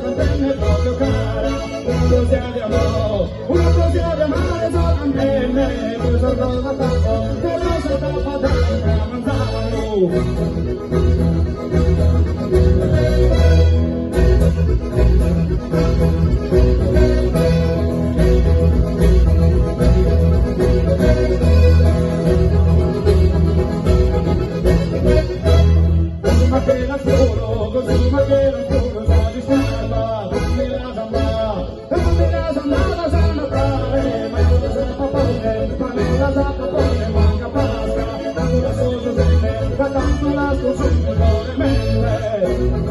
Così you. così Today.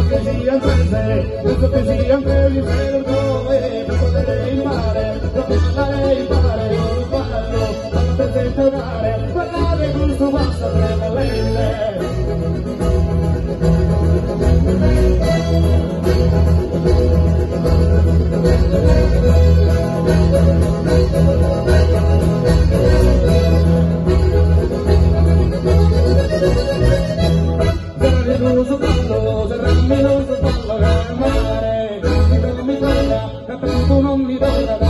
penso che sia inglese, penso che sia anche l'inferno e penso che lei in mare, lo che andare in mare, io lo sbaglio, alla presente dare, parlare con il suo massa persona, mi verdadera.